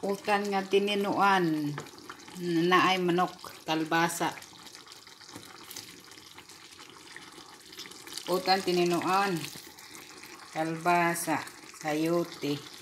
utan nga tininuan. Na ay manok talbasa utan tininuan. Kalbasa sayote.